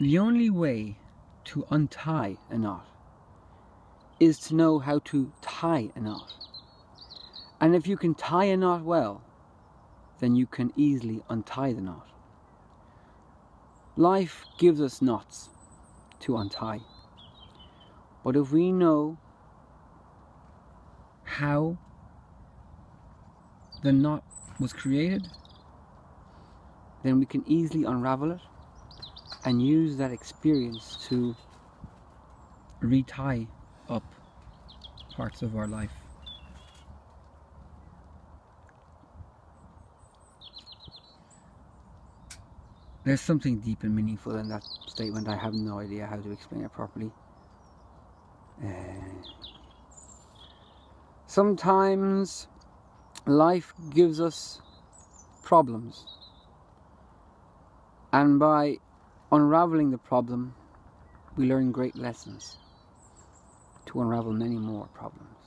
The only way to untie a knot is to know how to tie a knot. And if you can tie a knot well, then you can easily untie the knot. Life gives us knots to untie. But if we know how the knot was created, then we can easily unravel it and use that experience to retie up parts of our life. There's something deep and meaningful in that statement. I have no idea how to explain it properly. Uh, sometimes life gives us problems, and by unraveling the problem, we learn great lessons to unravel many more problems.